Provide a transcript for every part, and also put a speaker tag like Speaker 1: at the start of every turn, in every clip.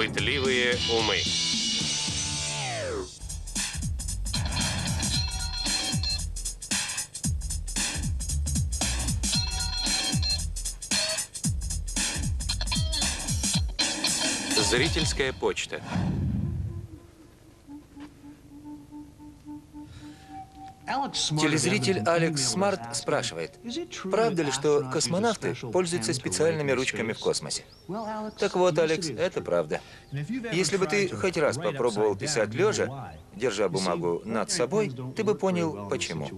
Speaker 1: Пытливые умы. Зрительская почта.
Speaker 2: Телезритель Алекс Смарт спрашивает, правда ли, что космонавты пользуются специальными ручками в космосе? Так вот, Алекс, это правда. Если бы ты хоть раз попробовал писать лежа, держа бумагу над собой, ты бы понял, почему.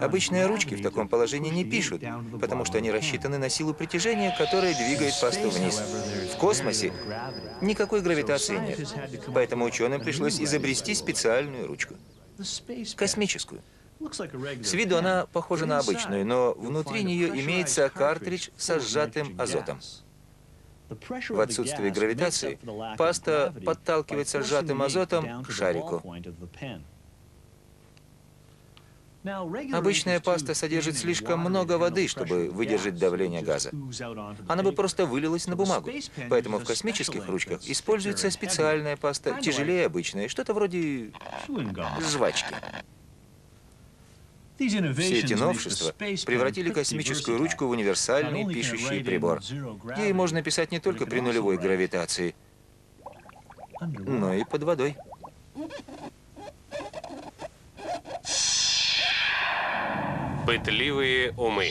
Speaker 2: Обычные ручки в таком положении не пишут, потому что они рассчитаны на силу притяжения, которая двигает пасту вниз. В космосе никакой гравитации нет, поэтому ученым пришлось изобрести специальную ручку. Космическую. С виду она похожа на обычную, но внутри нее имеется картридж со сжатым азотом. В отсутствии гравитации паста подталкивается сжатым азотом к шарику. Обычная паста содержит слишком много воды, чтобы выдержать давление газа. Она бы просто вылилась на бумагу. Поэтому в космических ручках используется специальная паста, тяжелее обычной, что-то вроде жвачки. Все эти новшества превратили космическую ручку в универсальный пишущий прибор, где можно писать не только при нулевой гравитации, но и под водой.
Speaker 1: Пытливые умы.